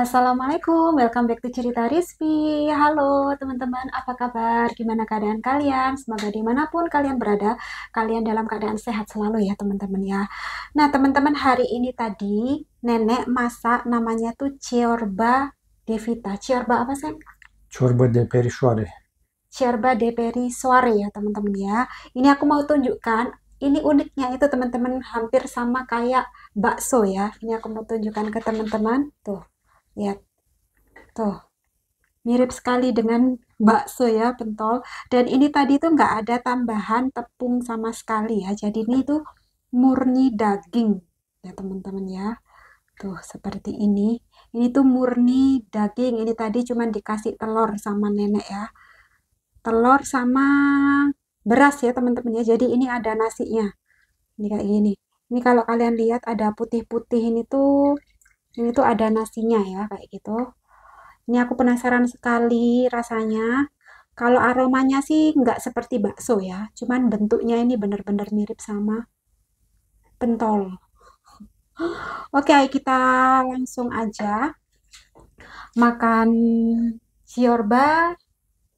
Assalamualaikum, welcome back to Cerita Rizky. Halo teman-teman, apa kabar? Gimana keadaan kalian? Semoga di mana pun kalian berada, kalian dalam keadaan sehat selalu ya teman-teman ya. Nah teman-teman hari ini tadi nenek masak namanya tuh ciorba devita. Ciorba apa sih? Ciorba de perișoare. Ciorba de perisoare ya teman-teman ya. Ini aku mau tunjukkan ini uniknya itu teman-teman hampir sama kayak bakso ya. Ini aku mau tunjukkan ke teman-teman. Tuh, lihat. Tuh, mirip sekali dengan bakso ya, pentol. Dan ini tadi tuh nggak ada tambahan tepung sama sekali ya. Jadi ini tuh murni daging ya teman-teman ya. Tuh, seperti ini. Ini tuh murni daging. Ini tadi cuma dikasih telur sama nenek ya. Telur sama beras ya teman-teman ya. Jadi ini ada nasinya. Ini kayak gini. Ini kalau kalian lihat ada putih-putih ini tuh ini tuh ada nasinya ya kayak gitu. Ini aku penasaran sekali rasanya. Kalau aromanya sih nggak seperti bakso ya, cuman bentuknya ini benar-benar mirip sama pentol. Oke, kita langsung aja makan siorba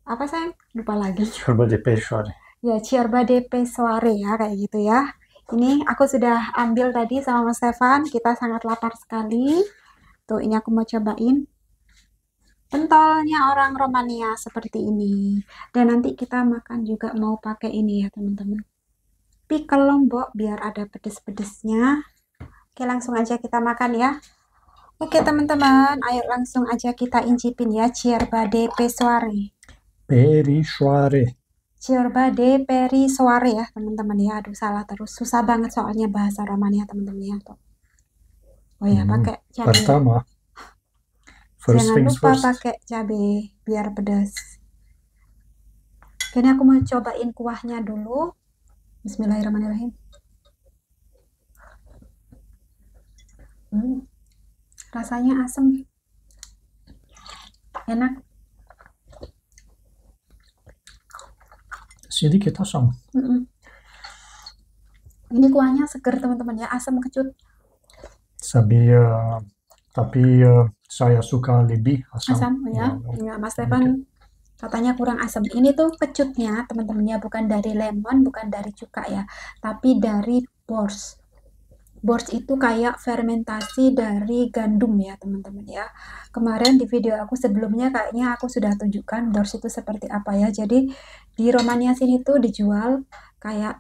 apa sayang? Lupa lagi. Ciorba de perișoare. Ya, ciorba de pesoare ya, kayak gitu ya. Ini aku sudah ambil tadi sama Mas Stefan. Kita sangat lapar sekali. Tuh, ini aku mau cobain. Pentolnya orang Romania seperti ini. Dan nanti kita makan juga mau pakai ini ya, teman-teman. Pickle lombok biar ada pedes-pedesnya. Oke, langsung aja kita makan ya. Oke, teman-teman, ayo langsung aja kita incipin ya ciorba de pesoare. Ciorba de perisoare ya teman-teman ya. Aduh salah terus. Susah banget soalnya bahasa Romania teman-teman ya. Tuh. Oh ya Hmm, pakai cabai. Pertama. First Jangan lupa first. pakai cabai biar pedas. Kini aku mau cobain kuahnya dulu. Bismillahirrahmanirrahim. Hmm, rasanya asem. Enak. Sedikit asam. Mm-mm. Ini kuahnya seger teman-teman ya. Asam kecut. Tapi, uh, tapi uh, saya suka lebih asam. Asam ya. Ya, Ya, Mas Stefan katanya kurang asam. Ini tuh kecutnya teman-teman ya, bukan dari lemon, bukan dari cuka ya, tapi dari bors. Bors itu kayak fermentasi dari gandum ya teman-teman ya. Kemarin di video aku sebelumnya kayaknya aku sudah tunjukkan bors itu seperti apa ya. Jadi di Romania sini tuh dijual kayak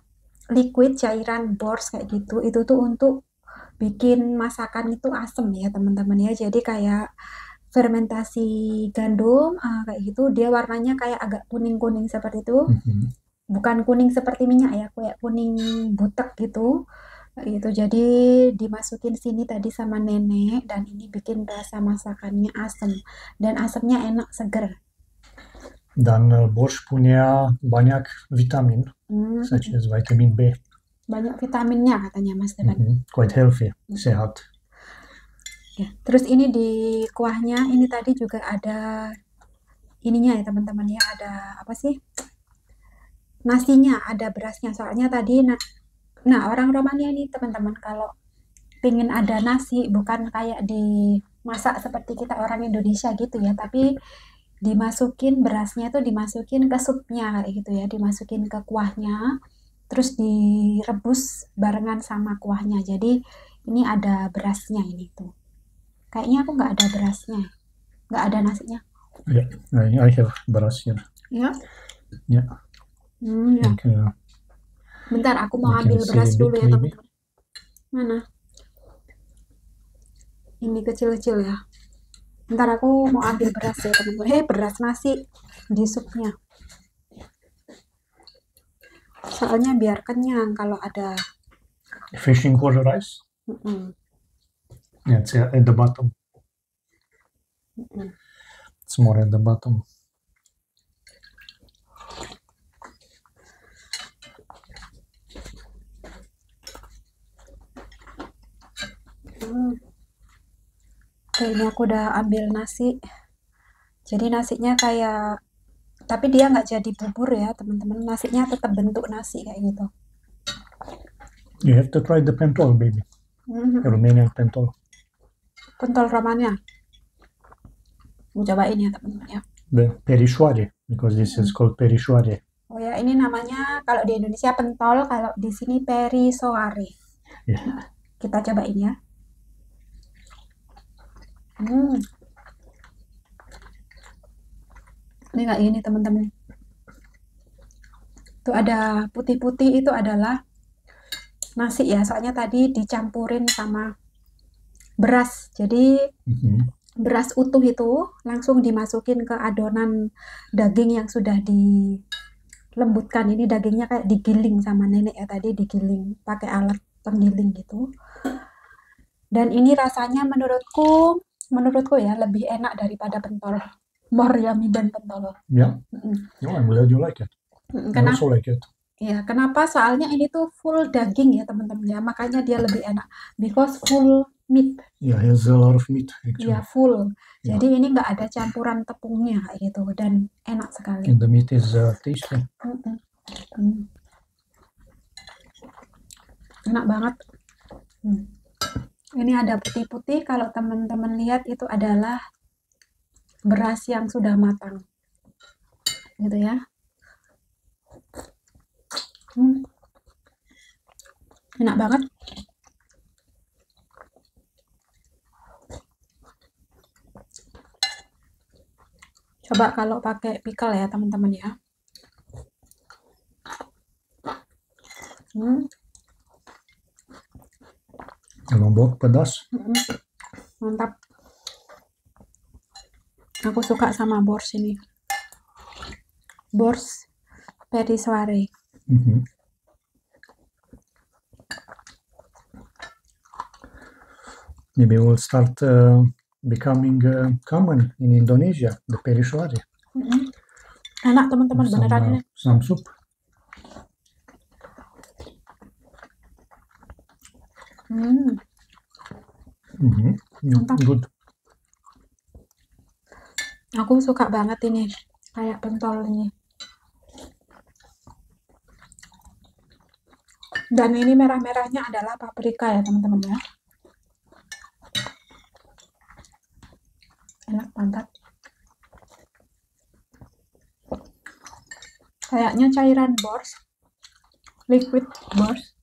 liquid cairan bors kayak gitu. Itu tuh untuk bikin masakan itu asem ya teman-teman ya. Jadi kayak fermentasi gandum ah, kayak gitu dia warnanya kayak agak kuning-kuning seperti itu Mhm. bukan kuning seperti minyak ya kayak kuning butek gitu gitu. Jadi dimasukin sini tadi sama nenek dan ini bikin rasa masakannya asem. Dan asemnya enak seger. Dan uh, borș punea banyak vitamin, Hmm, such as vitamin B. banyak vitaminnya katanya Mas Stefan Mhm. Quite healthy, sehat. Ya, terus ini di kuahnya ini tadi juga ada ininya ya teman-teman ya. Ada apa sih? Nasinya ada berasnya. Soalnya tadi nah, nah orang Romania ini teman-teman kalau pingin ada nasi bukan kayak dimasak seperti kita orang Indonesia gitu ya tapi dimasukin berasnya itu dimasukin ke supnya kayak gitu ya. Dimasukin ke kuahnya terus direbus barengan sama kuahnya. Jadi ini ada berasnya ini tuh. Kayaknya aku nggak ada berasnya. Nggak ada nasinya. Yeah, I, I have beras here. ya. Ya. Hmm, ya. Like, uh, bentar aku mau ambil beras dulu ya teman-teman mana ini kecil-kecil ya bentar aku mau ambil beras ya teman-teman eh beras nasi di supnya soalnya biar kenyang kalau ada fishing whole rice. Mm-mm, Yeah, it's at the bottom. mm-mm. It's more at the bottom. Oke, ini aku udah ambil nasi. Jadi nasinya kayak, tapi dia nggak jadi bubur ya, teman-teman. Nasinya tetap bentuk nasi kayak gitu. You have to try the pentol, baby. Mhm. Romanian pentol. Pentol Romania. Mau cobain ya teman-teman ya. The perishwari, because this is called perishwari. Oh ya, ini namanya kalau di Indonesia pentol, kalau di sini peri soare. Yeah. Kita cobain ya. Hmm. Ini kayak gini teman-teman. Itu ada putih-putih itu adalah nasi ya, soalnya tadi dicampurin sama beras. Jadi Mhm. beras utuh itu langsung dimasukin ke adonan daging yang sudah dilembutkan. Ini dagingnya kayak digiling sama nenek ya tadi digiling pakai alat penggiling gitu. Dan ini rasanya menurutku menurutku ya lebih enak daripada pentol. Yummy than pentol. Yeah. Mm-mm. No, I'm glad you like it. Mm, I Kenapa? also like it. Ya, kenapa? Soalnya ini tuh full daging ya teman-teman ya, makanya dia lebih enak. Because full meat, Yeah, it has a lot of meat actually. ya full. Ya. Jadi ini nggak ada campuran tepungnya gitu dan enak sekali. And the meat is uh, tasty. Mm-mm. Hmm. Enak banget. Hmm. Ini ada putih-putih. Kalau teman-teman lihat itu adalah beras yang sudah matang. Gitu ya. Hmm. Enak banget. Coba kalau pakai pickle ya teman-teman ya. Hmm. Lombok pedas. Mm-mm. Mantap. Aku suka sama bors ini. Bors peri soare. Mhm. Maybe we'll start uh, becoming uh, common in Indonesia, the perishwari. Mm-mm. Enak teman-teman beneran uh, ini. some Hmm. Mantap. good. Aku suka banget ini kayak pentol ini. Dan ini merah-merahnya adalah paprika ya teman-teman ya. Enak mantap. Kayaknya cairan bors, liquid bors.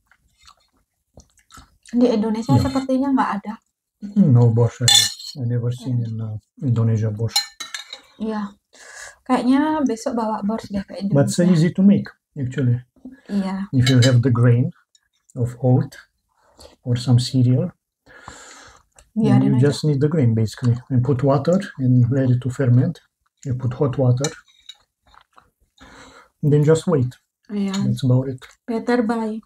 Di Indonesia Ya. sepertinya nggak ada. No borscht. I, never seen in uh, Indonesia borscht. Iya. Kayaknya besok bawa bors deh ke But it's Indonesia. easy to make actually. Iya. If you have the grain of oat or some cereal, Biarin you aja. just need the grain basically and put water and let it to ferment. You put hot water and then just wait. Iya. That's about it. Better buy.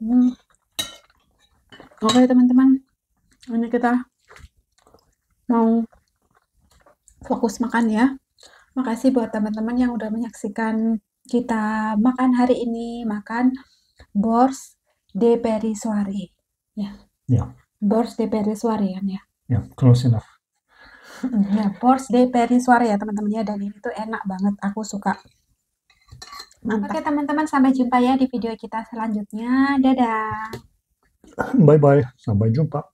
Hmm. Oke teman-teman, ini kita mau fokus makan ya. Makasih buat teman-teman yang udah menyaksikan kita makan hari ini, makan bors de peri soare. Ya, Yeah, bors de peri soare kan ya. yeah, close enough. Ya, bors de peri soare ya teman-teman ya. Dan ini tuh enak banget, aku suka. Mantap. Oke teman-teman, sampai jumpa ya di video kita selanjutnya. Dadah. Bye bye. Sampai jumpa.